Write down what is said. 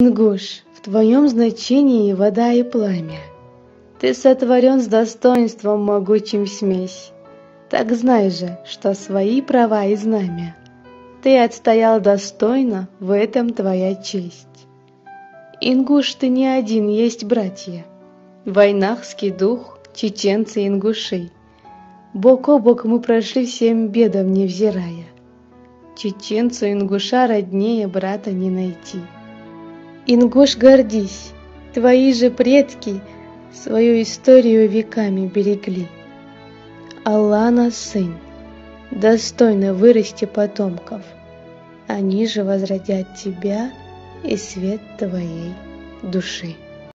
Ингуш, в твоем значении вода и пламя. Ты сотворен с достоинством могучим смесь. Так знай же, что свои права и знамя Ты отстоял достойно, в этом твоя честь. Ингуш ты не один, есть братья. Войнахский дух, чеченцы ингуши. Бок о бок мы прошли всем бедам невзирая. Чеченцу ингуша роднее брата не найти. Ингуш, гордись, твои же предки свою историю веками берегли. Аллана сын, достойно вырасти потомков, они же возродят тебя и свет твоей души.